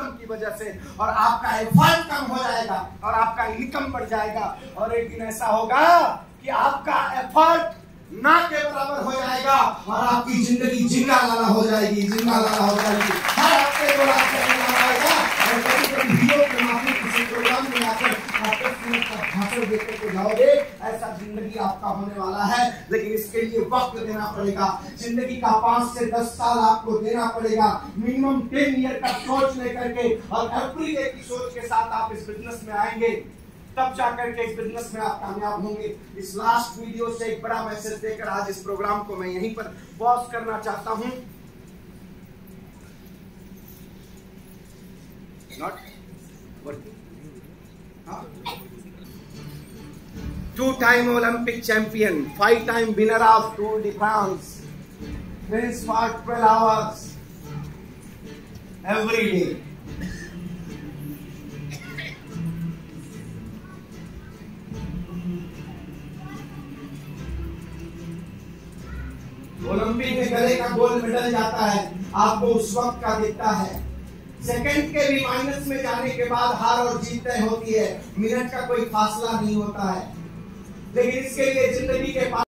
System की वजह से और आपका एफर्ट कम हो जाएगा और आपका इनकम बढ़ जाएगा। और एक दिन ऐसा होगा कि आपका एफर्ट ना के बराबर हो जाएगा और आपकी ज़िंदगी ज़िंदा लाला हो जाएगी, ज़िंदा लाला हो जाएगी। हर हफ़्ते को इनाम आएगा और कभी कभी हीरो के मामले किसी प्रोग्राम में आकर आप दस मिनट का भाषण देकर के ऐसा ज़िंदगी आपका होने वाला है, लेकिन इसके लिए वक्त देना पड़ेगा। ज़िंदगी का पाँच से दस साल आपको देना पड़ेगा। मिनिमम टेन ईयर का सोच लेकर के और एवरी डे की सोच के साथ आप इस बिज़नेस में आएँगे। तब जाकर के इस बिज़नेस में आप कामयाब होंगे। इस लास्ट वीडियो से एक बड़ा मैसेज देकर आज इस प्रोग्राम को मैं यहीं पर पॉज करना चाहता हूँ। Not working two time Olympic champion five time winner of tour de France France every day Olympic में गले का गोल्ड मेडल जाता है। आपको उस वक्त का दिखता है। सेकंड के भी माइनस में जाने के बाद हार और जीत तय होती है। मिनट का कोई फासला नहीं होता है। लेकिन इसके लिए ज़िंदगी के पास